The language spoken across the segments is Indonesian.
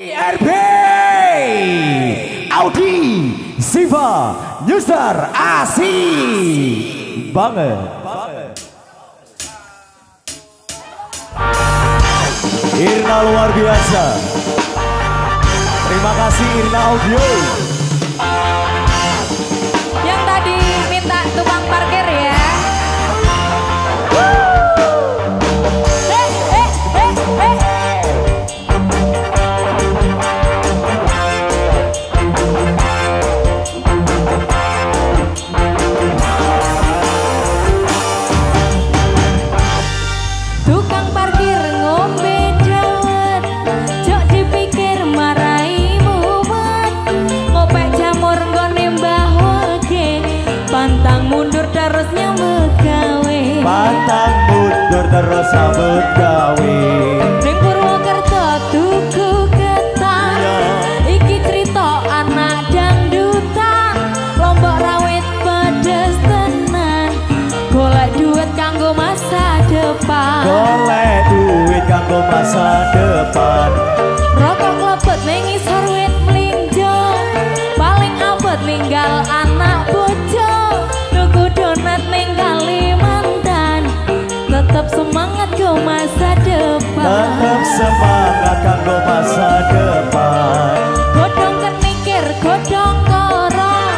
RB Audi Siva User Asi banget. Irna luar biasa. Terima kasih Irna Audio Pantang mundur terus sambut gawe. Ning Purwokerto tuku ketan. Iki cerita anak dangdutan Lombok rawit pedes tenan. Golek duit kanggo masa depan. Golek duit kanggo masa depan. Rokok klepet ning isor wit mlinjo Paling abot ninggal anak bojo Tetep semangat ke masa depan. Tetap semangat kanggo masa depan. Godong kenikir, godong korong.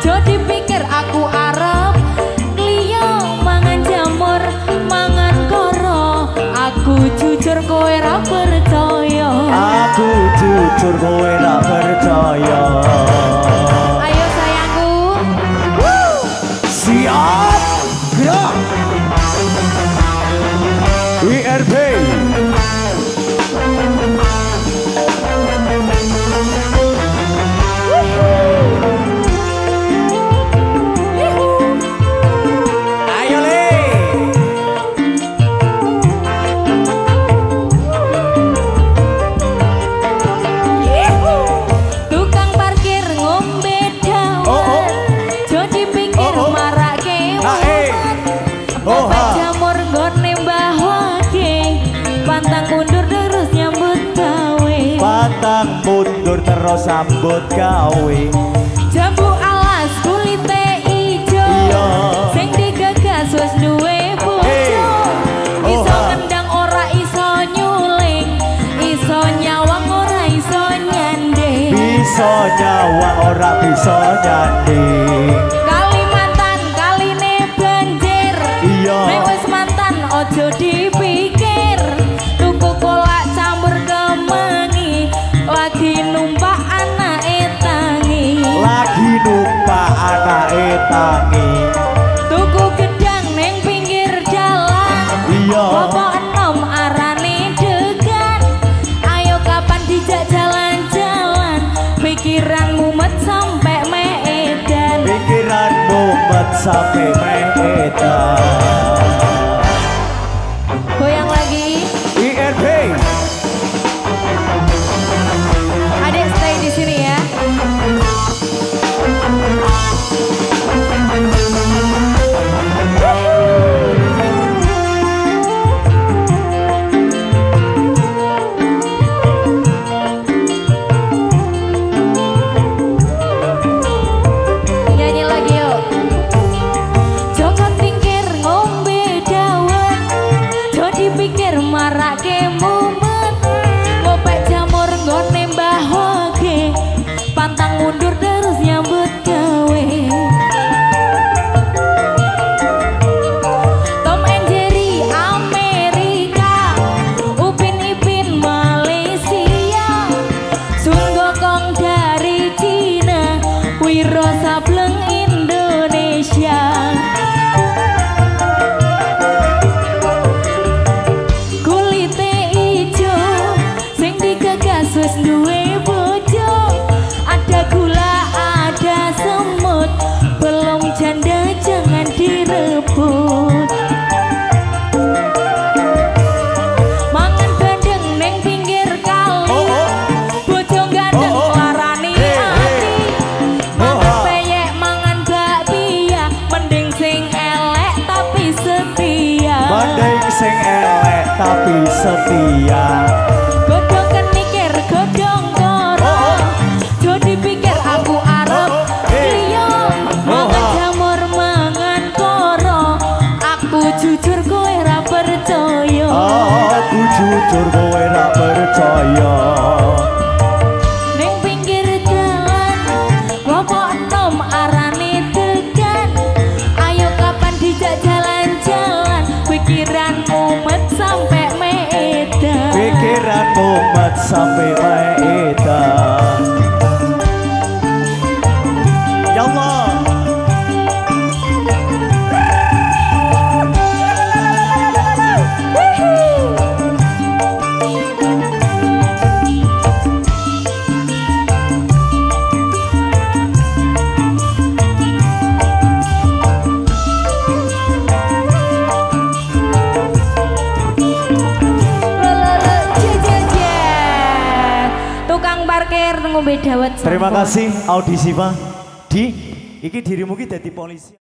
Jadi pikir aku arep Liyo mangan jamur, mangan koro. Aku jujur kowe ra percaya. Aku jujur kowe tak percaya ERP. Mundur terus sambut gawe Jambu alas kulite ijo Iya. Sing digagas wis duwe bojo Eh. Oh, Iso ha. ngendang ora iso nyuling Iso nyawang ora iso nyanding Bisa nyawa ora bisa nyanding tangi Tuku gedang neng pinggir jalan. Iya. Bapak enom arane degan. Ayo kapan dijak jalan-jalan? Pikiran mumet sampai medan. Pikiran mumet sampai kowe ra percaya. Ah, Aku jujur kowe ra percaya. Ngombe dawet Terima kasih audisi Pak Di Iki dirimu ki dadi polisi